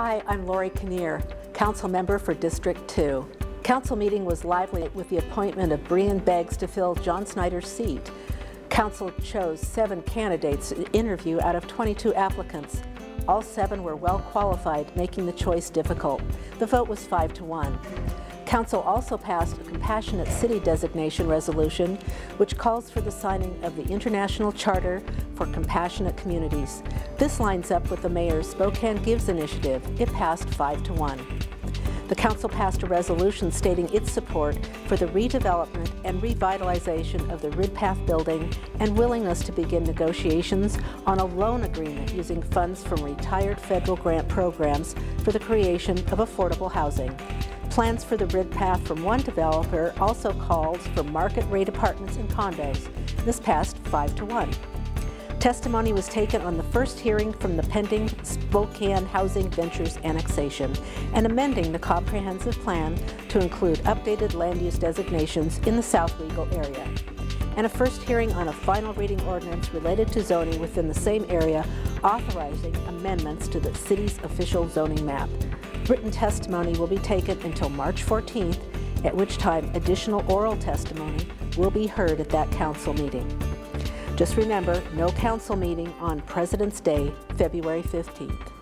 Hi, I'm Lori Kinnear, Council Member for District 2. Council meeting was lively with the appointment of Breean Beggs to fill Jon Snyder's seat. Council chose seven candidates to interview out of 22 applicants. All seven were well qualified, making the choice difficult. The vote was five to one. Council also passed a Compassionate City Designation Resolution, which calls for the signing of the International Charter for Compassionate Communities. This lines up with the Mayor's Spokane Gives initiative. It passed five to one. The Council passed a resolution stating its support for the redevelopment and revitalization of the Ridpath building and willingness to begin negotiations on a loan agreement using funds from retired federal grant programs for the creation of affordable housing. Plans for the Ridpath from one developer also called for market rate apartments and condos. This passed 5 to 1. Testimony was taken on the first hearing from the pending Spokane Housing Ventures annexation and amending the comprehensive plan to include updated land use designations in the South Legal area. And a first hearing on a final reading ordinance related to zoning within the same area authorizing amendments to the city's official zoning map. Written testimony will be taken until March 14th, at which time additional oral testimony will be heard at that council meeting. Just remember, no council meeting on President's Day, February 15th.